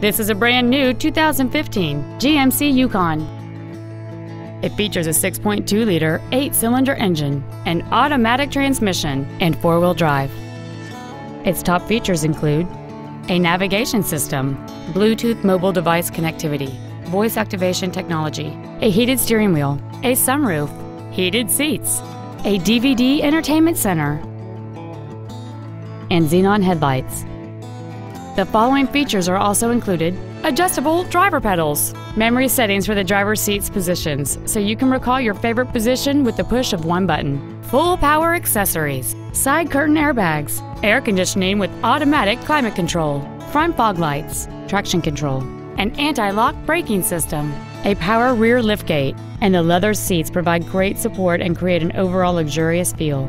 This is a brand new 2015 GMC Yukon. It features a 6.2 liter, 8 cylinder engine, an automatic transmission, and four wheel drive. Its top features include a navigation system, Bluetooth mobile device connectivity, voice activation technology, a heated steering wheel, a sunroof, heated seats, a DVD entertainment center, and xenon headlights. The following features are also included. Adjustable driver pedals, memory settings for the driver's seat's positions so you can recall your favorite position with the push of one button, full power accessories, side curtain airbags, air conditioning with automatic climate control, front fog lights, traction control, an anti lock braking system, a power rear liftgate, and the leather seats provide great support and create an overall luxurious feel.